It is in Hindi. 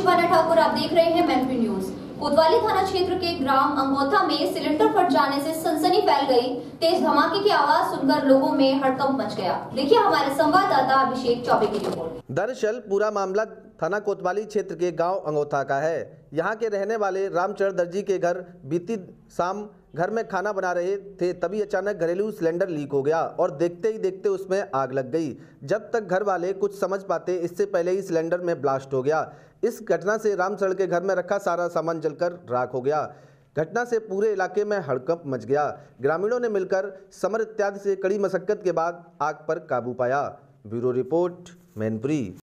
शिवाना ठाकुर, आप देख रहे हैं मैनपी न्यूज़ कोतवाली थाना क्षेत्र के ग्राम अंगोथा में सिलेंडर फट जाने से फैल गई। तेज धमाके की आवाज़ सुनकर लोगों में हड़कंप मच गया। देखिए हमारे संवाददाता अभिषेक चौबे की रिपोर्ट। दरअसल, पूरा मामला थाना कोतवाली क्षेत्र के गाँव अंगोथा का है। यहाँ के रहने वाले रामचरण दर्जी के घर बीती शाम घर में खाना बना रहे थे, तभी अचानक घरेलू सिलेंडर लीक हो गया और देखते ही देखते उसमें आग लग गई। जब तक घर वाले कुछ समझ पाते, इससे पहले ही सिलेंडर में ब्लास्ट हो गया। इस घटना से रामचरण के घर में रखा सारा सामान जलकर राख हो गया। घटना से पूरे इलाके में हड़कंप मच गया। ग्रामीणों ने मिलकर समर इत्यादि से कड़ी मशक्कत के बाद आग पर काबू पाया। Bureau report, Mainpuri.